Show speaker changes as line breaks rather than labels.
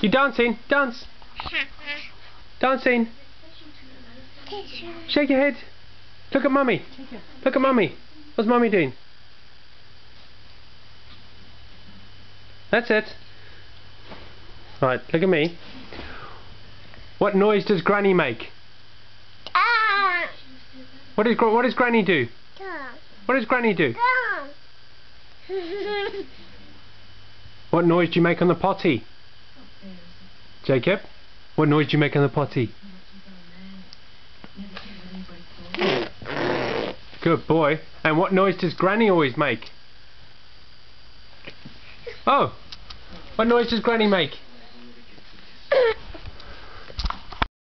You dancing? Dance. Dancing. Shake your head. Look at mummy. Look at mummy. What's mummy doing? That's it. Right, look at me. What noise does Granny make?
Ah!
What does what does Granny do? What does Granny do? What noise do you make on the potty? Jacob, what noise do you make on the potty? Good boy. And what noise does Granny always make? Oh! What noise does Granny make?